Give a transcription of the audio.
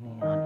Ayan.